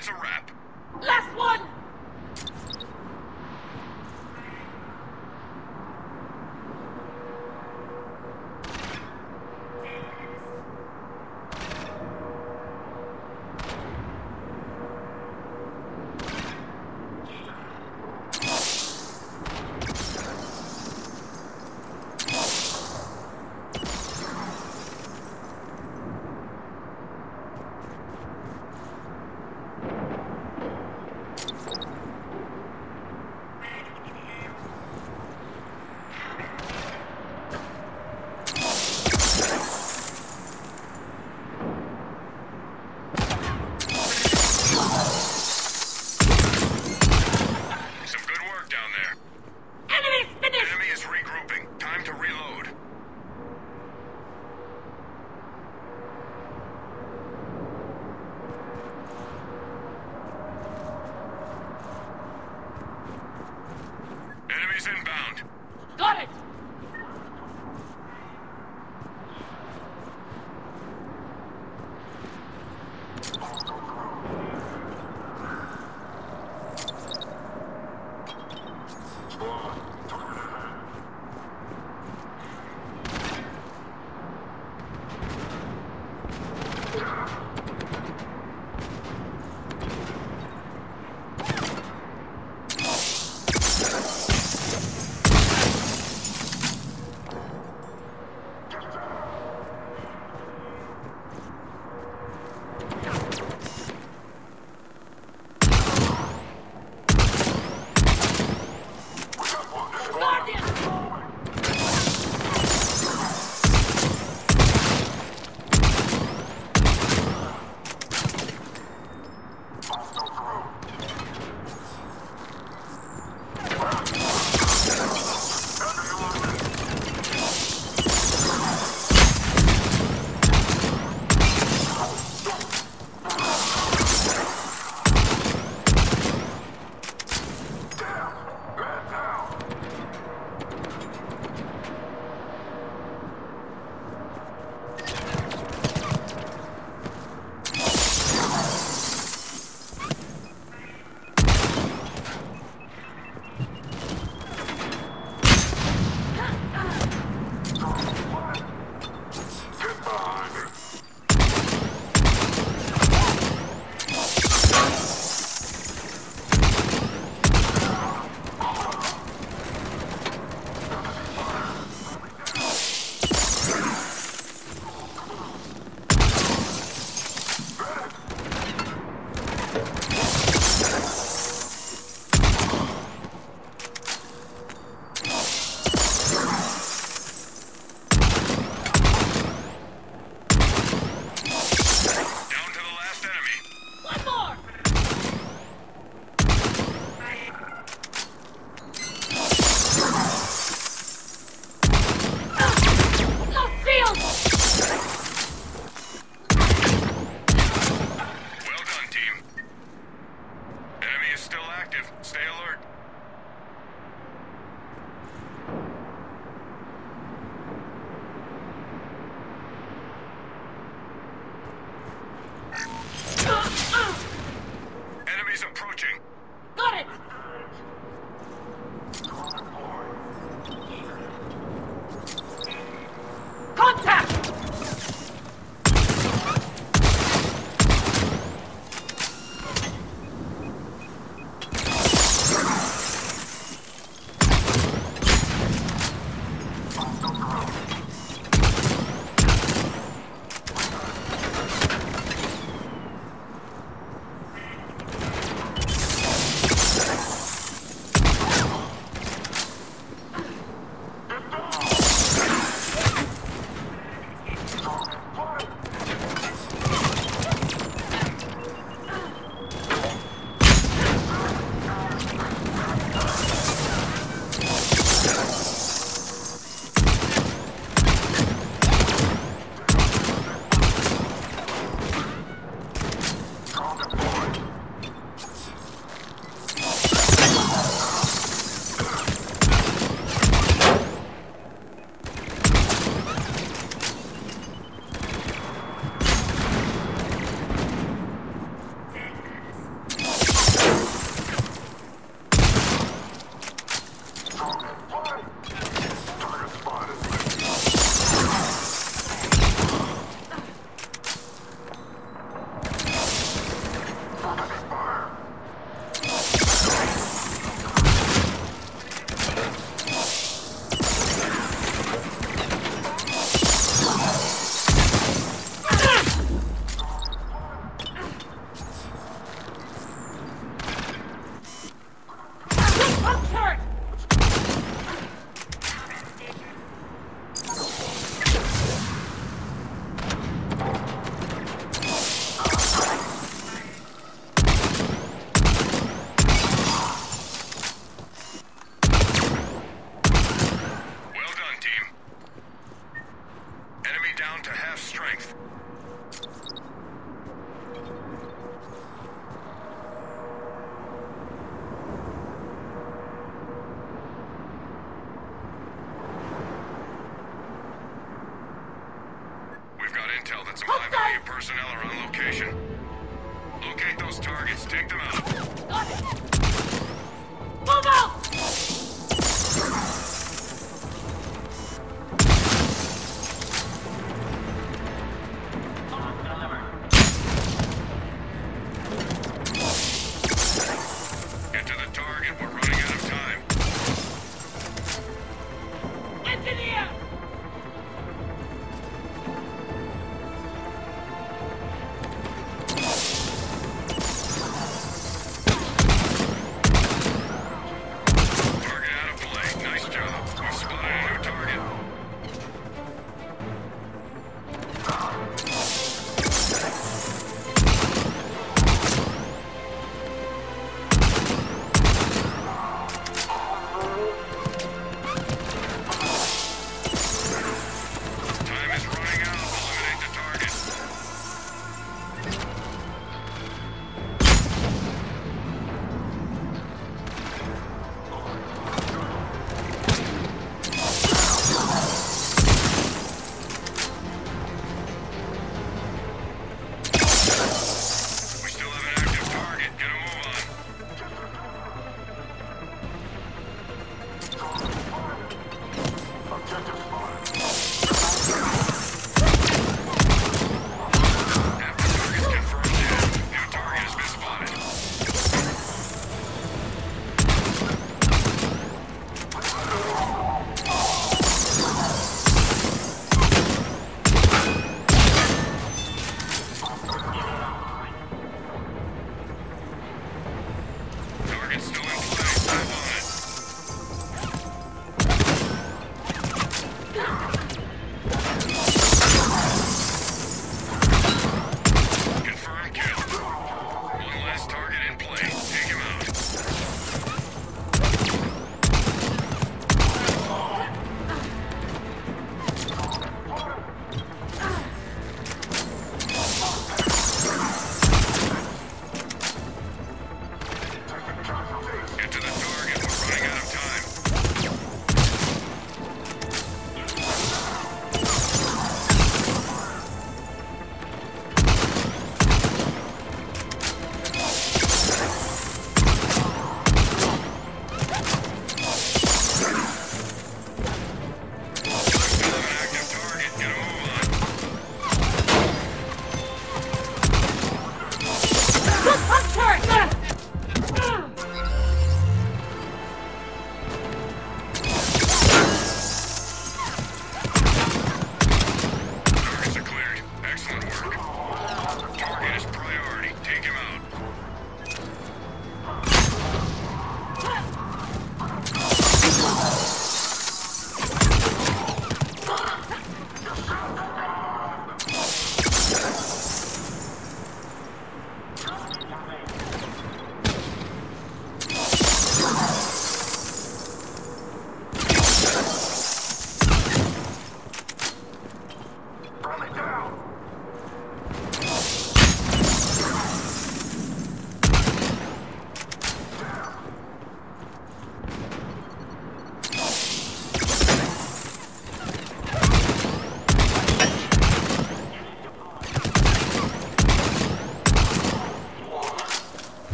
it's a wrap. Last one!